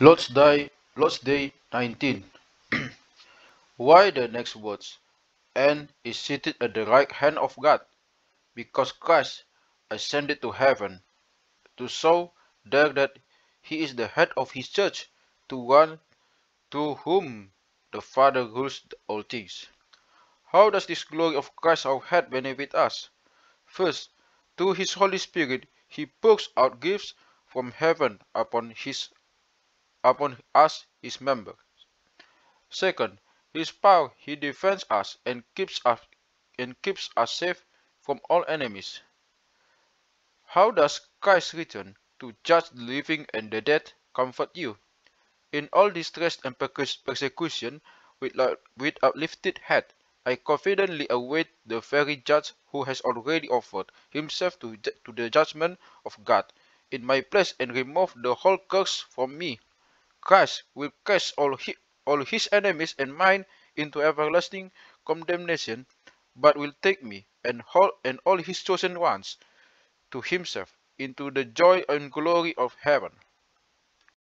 Lord's Day, Lord's Day 19. Why the next words? And is seated at the right hand of God, because Christ ascended to heaven, to show there that he is the head of his church, to one to whom the Father rules all things. How does this glory of Christ our head benefit us? First, through his Holy Spirit, he pours out gifts from heaven upon his upon us his members. Second, his power he defends us and keeps us and keeps us safe from all enemies. How does Christ return to judge the living and the dead comfort you? In all distress and persecution, with, with uplifted head, I confidently await the very judge who has already offered himself to, to the judgment of God in my place and remove the whole curse from me. Christ will cast all, he, all his enemies and mine into everlasting condemnation, but will take me and all, and all his chosen ones to himself into the joy and glory of heaven.